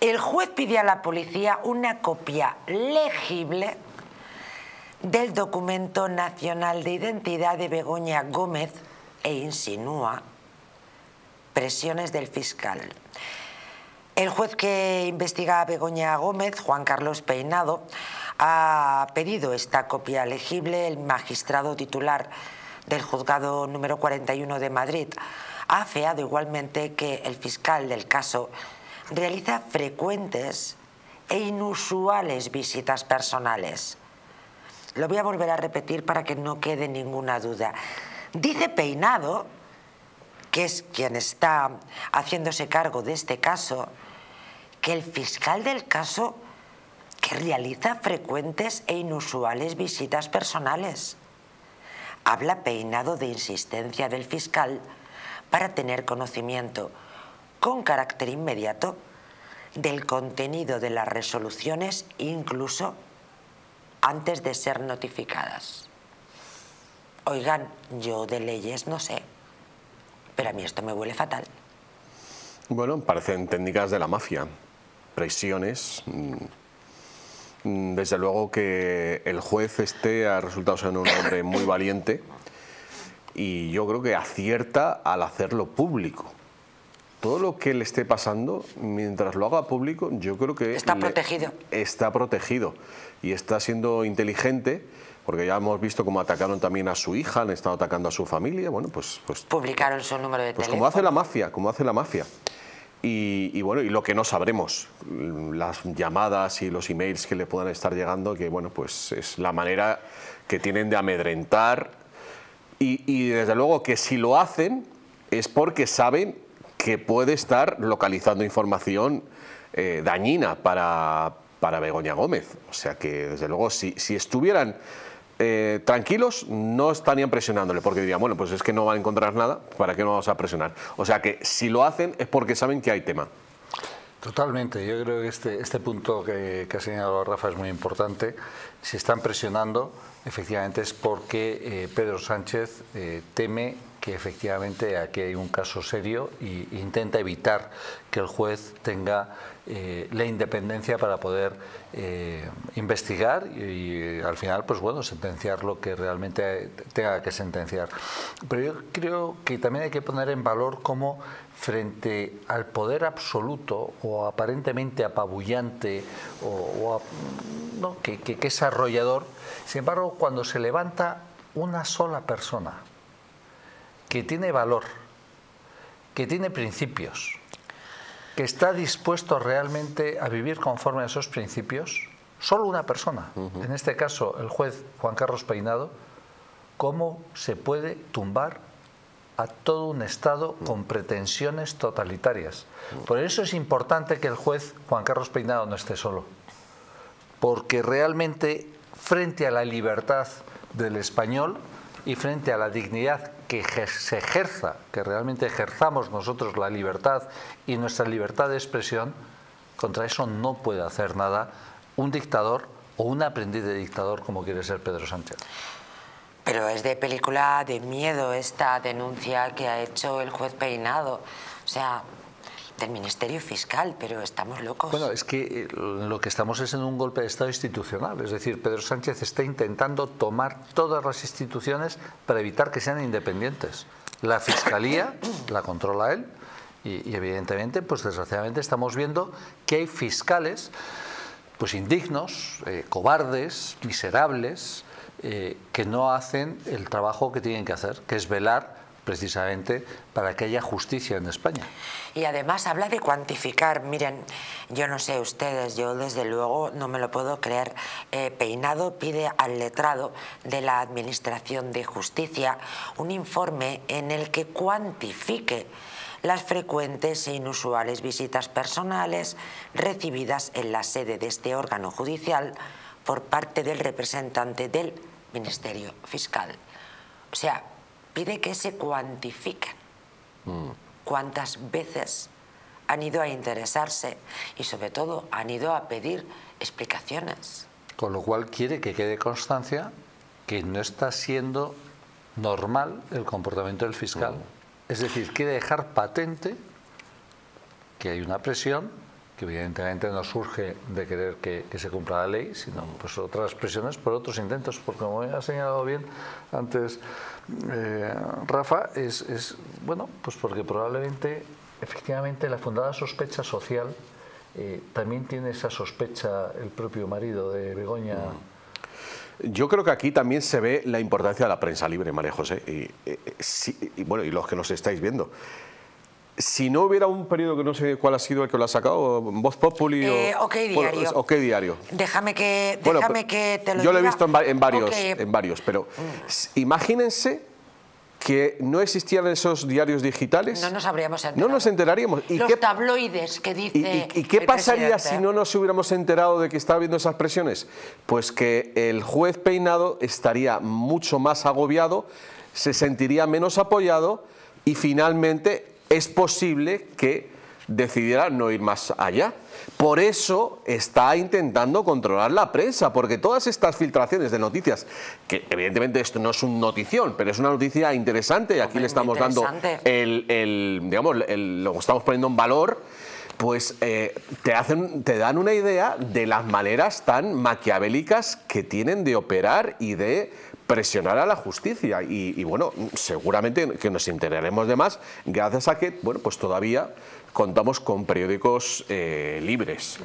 El juez pide a la policía una copia legible del documento nacional de identidad de Begoña Gómez e insinúa presiones del fiscal. El juez que investiga a Begoña Gómez, Juan Carlos Peinado, ha pedido esta copia legible. El magistrado titular del juzgado número 41 de Madrid ha afeado igualmente que el fiscal del caso realiza frecuentes e inusuales visitas personales. Lo voy a volver a repetir para que no quede ninguna duda. Dice Peinado, que es quien está haciéndose cargo de este caso, que el fiscal del caso que realiza frecuentes e inusuales visitas personales. Habla Peinado de insistencia del fiscal para tener conocimiento con carácter inmediato del contenido de las resoluciones incluso antes de ser notificadas. Oigan, yo de leyes no sé, pero a mí esto me huele fatal. Bueno, parecen técnicas de la mafia, presiones. Mm, desde luego que el juez este ha resultado ser un hombre muy valiente y yo creo que acierta al hacerlo público. Todo lo que le esté pasando, mientras lo haga público, yo creo que... Está protegido. Está protegido y está siendo inteligente porque ya hemos visto cómo atacaron también a su hija, han estado atacando a su familia, bueno, pues... pues Publicaron su número de pues teléfono. como hace la mafia, como hace la mafia. Y, y, bueno, y lo que no sabremos, las llamadas y los emails que le puedan estar llegando, que bueno, pues es la manera que tienen de amedrentar y, y desde luego que si lo hacen es porque saben que puede estar localizando información eh, dañina para, para Begoña Gómez. O sea que desde luego si, si estuvieran eh, tranquilos no estarían presionándole porque dirían, bueno, pues es que no van a encontrar nada, ¿para qué no vamos a presionar? O sea que si lo hacen es porque saben que hay tema. Totalmente, yo creo que este, este punto que, que ha señalado Rafa es muy importante. Si están presionando, efectivamente es porque eh, Pedro Sánchez eh, teme que efectivamente aquí hay un caso serio e intenta evitar que el juez tenga eh, la independencia para poder investigar y, al final, pues bueno, sentenciar lo que realmente tenga que sentenciar. Pero yo creo que también hay que poner en valor cómo frente al poder absoluto o aparentemente apabullante o, o que es arrollador, sin embargo, cuando se levanta una sola persona que tiene valor, que tiene principios, que está dispuesto realmente a vivir conforme a esos principios, solo una persona, uh -huh. en este caso el juez Juan Carlos Peinado, ¿cómo se puede tumbar a todo un Estado con pretensiones totalitarias? Por eso es importante que el juez Juan Carlos Peinado no esté solo, porque realmente frente a la libertad del español y frente a la dignidad que se ejerza, que realmente ejerzamos nosotros la libertad y nuestra libertad de expresión, contra eso no puede hacer nada un dictador o un aprendiz de dictador como quiere ser Pedro Sánchez. Pero es de película de miedo esta denuncia que ha hecho el juez Peinado. O sea, del Ministerio Fiscal, pero estamos locos. Bueno, es que lo que estamos es en un golpe de Estado institucional, es decir, Pedro Sánchez está intentando tomar todas las instituciones para evitar que sean independientes. La Fiscalía la controla él y, y evidentemente, pues desgraciadamente estamos viendo que hay fiscales pues indignos, eh, cobardes, miserables, eh, que no hacen el trabajo que tienen que hacer, que es velar precisamente para que haya justicia en España. Y además habla de cuantificar. Miren, yo no sé ustedes, yo desde luego no me lo puedo creer. Eh, Peinado pide al letrado de la Administración de Justicia un informe en el que cuantifique las frecuentes e inusuales visitas personales recibidas en la sede de este órgano judicial por parte del representante del Ministerio Fiscal. O sea, pide que se cuantifiquen mm. cuántas veces han ido a interesarse y sobre todo han ido a pedir explicaciones. Con lo cual quiere que quede constancia que no está siendo normal el comportamiento del fiscal. Mm. Es decir, quiere dejar patente que hay una presión, evidentemente no surge de querer que, se cumpla la ley, sino pues otras presiones por otros intentos, porque como ha señalado bien antes eh, Rafa, es, es, bueno, pues porque probablemente, efectivamente, la fundada sospecha social eh, también tiene esa sospecha el propio marido de Begoña. Yo creo que aquí también se ve la importancia de la prensa libre, María José, y, eh, y bueno, y los que nos estáis viendo si no hubiera un periodo que no sé cuál ha sido el que lo ha sacado, Voz Populi eh, o... OK Diario. OK Diario. Déjame que, déjame que te lo Yo lo he visto en, varios, en varios, pero mm. imagínense que no existían esos diarios digitales. No nos habríamos enterado. No nos enteraríamos. ¿Y Los qué, tabloides que dice. ¿Y, qué pasaría si no nos hubiéramos enterado de que estaba habiendo esas presiones? Pues que el juez peinado estaría mucho más agobiado, se sentiría menos apoyado y finalmente es posible que decidiera no ir más allá. Por eso está intentando controlar la prensa, porque todas estas filtraciones de noticias, que evidentemente esto no es un notición, pero es una noticia interesante y aquí le estamos dando el, digamos, lo estamos poniendo en valor, pues eh, te, hacen, te dan una idea de las maneras tan maquiavélicas que tienen de operar y de presionar a la justicia y, bueno, seguramente que nos enteraremos de más gracias a que, bueno, pues todavía contamos con periódicos eh, libres.